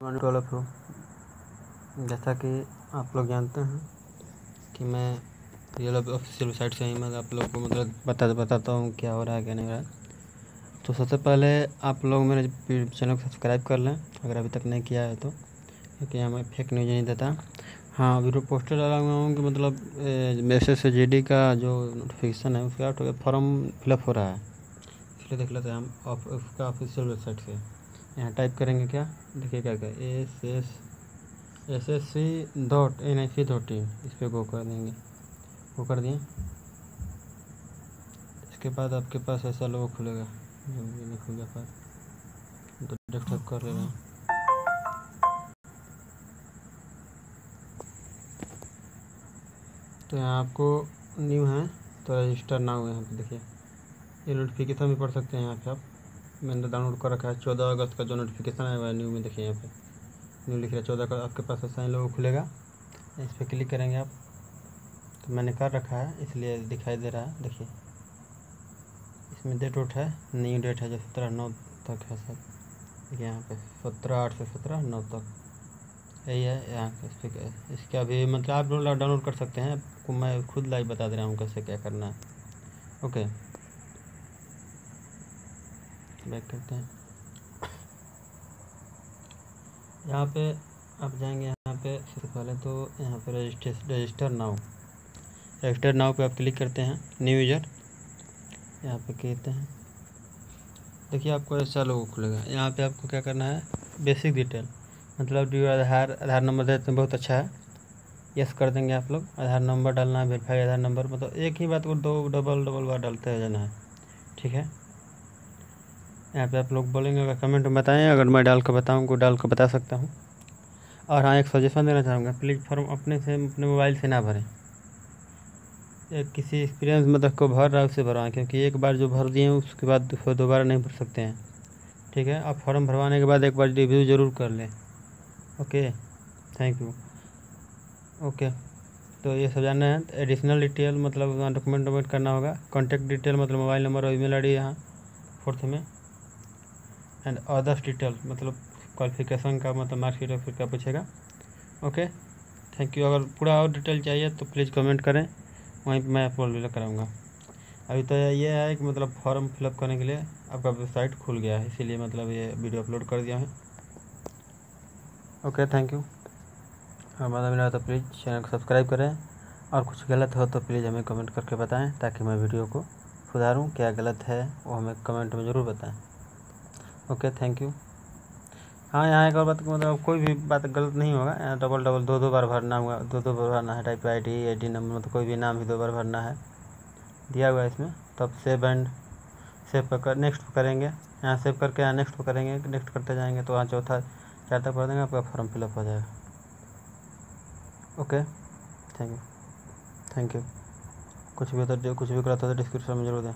All of जैसा कि आप लोग जानते हैं कि मैं रियल ऑफिशियल वेबसाइट से ही मैं आप लोग को मतलब बता, बताता हूँ क्या हो रहा है, क्या नहीं हो रहा है। तो सबसे पहले आप लोग मेरे चैनल को सब्सक्राइब कर लें, अगर अभी तक नहीं किया है तो क्योंकि यहाँ मैं फेक न्यूज़ नहीं देता। हाँ वीडियो पोस्टर डाला हुआ हूँ कि मतलब एस एस का जो नोटिफिकेशन है, उसका फॉर्म फिलअप हो रहा है। इसलिए देख लेते हैं हम उसका ऑफिशियल वेबसाइट से। यहाँ टाइप करेंगे क्या? देखिए क्या क्या S S S S C dot N I C dot in इस पर गो कर देंगे। वो कर दिए। इसके बाद आपके पास ऐसा लोगो खुलेगा। खुल जाता तो डेस्कटॉप कर ले रहे हैं। तो यहाँ आपको न्यू है। तो रजिस्टर ना हुए यहाँ पे, देखिए। ये नोटिफिकेशन भी पढ़ सकते हैं यहाँ पे आप। मैंने डाउनलोड कर रखा है चौदह अगस्त का जो नोटिफिकेशन आया हुआ है न्यू में देखिए यहाँ पे। न्यू लिख रहा है चौदह का आपके पास ही लोगो खुलेगा। इस पर क्लिक करेंगे आप। तो मैंने कर रखा है, इसलिए दिखाई दे रहा है, देखिए। इसमें डेट उठ है न्यू डेट है जो सत्रह नौ तक है सर। देखिए यहाँ पे, सत्रह आठ से सत्रह नौ तक। यही है, यहाँ इस इसके अभी मतलब आप डाउनलोड कर सकते हैं। आपको मैं खुद लाइव बता दे रहा हूँ कैसे क्या करना है। ओके बैक करते हैं। यहाँ पे आप जाएँगे, यहाँ पे सबसे पहले तो यहाँ पे register register now register now पे आप क्लिक करते हैं न्यू यूज़र यहाँ पे कहते हैं। देखिए आपको ऐसा लोगो खुलेगा यहाँ पे आपको क्या करना है? बेसिक डिटेल मतलब जो आधार आधार नंबर देते हैं, बहुत अच्छा है। यस कर देंगे आप लोग। आधार नंबर डालना है वेरीफाई आधार नंबर। मतलब एक ही बात को दो डबल डबल बार डालते जाना है। ठीक है? यहाँ पे आप लोग बोलेंगे, अगर कमेंट में बताएँ, अगर मैं डाल कर बताऊँ को डाल कर बता सकता हूँ। और हाँ एक सजेशन देना चाहूँगा प्लीज़ फॉर्म अपने से, अपने मोबाइल से ना भरें। एक किसी एक्सपीरियंस मतलब को भर रहा है उससे भरवाएँ, क्योंकि एक बार जो भर दिए उसके बाद दोबारा नहीं भर सकते हैं। ठीक है? आप फॉर्म भरवाने के बाद एक बार रिव्यू ज़रूर कर लें। ओके थैंक यू ओके तो ये सब जानना है। एडिशनल डिटेल मतलब डॉक्यूमेंट वोमेंट करना होगा। कॉन्टैक्ट डिटेल मतलब मोबाइल नंबर और ईमेल आईडी यहाँ फोर्थ में। एंड अदर्स डिटेल मतलब क्वालिफिकेशन का मतलब मार्कशीट फिर क्या पूछेगा? ओके थैंक यू अगर पूरा और डिटेल चाहिए तो प्लीज़ कमेंट करें। वहीं पर मैं अपलोड कराऊँगा। अभी तो ये है कि मतलब फॉर्म फिलअप करने के लिए आपका वेबसाइट खुल गया है, इसीलिए मतलब ये वीडियो अपलोड कर दिया है। ओके थैंक यू हमारा मिला तो प्लीज़ चैनल को सब्सक्राइब करें। और कुछ गलत हो तो प्लीज़ हमें कमेंट करके बताएँ, ताकि मैं वीडियो को सुधारूं। क्या गलत है, वो हमें कमेंट में ज़रूर बताएँ। ओके थैंक यू हाँ यहाँ एक और बात मतलब कोई भी बात गलत नहीं होगा। यहाँ डबल डबल दो दो बार भरना हुआ, दो दो बार भरना है type I D I D number मतलब कोई भी नाम भी दो बार भरना है। दिया हुआ है इसमें। तब सेव एंड सेव कर नेक्स्ट करेंगे। यहाँ सेव करके यहाँ नेक्स्ट करेंगे नेक्स्ट करते जाएँगे तो वहाँ चौथा चार तक भर देंगे, आपका फॉर्म फिलअप हो जाएगा। Okay? Thank you thank you कुछ भी होता कुछ भी गलत हो तो डिस्क्रिप्शन में ज़रूर दें।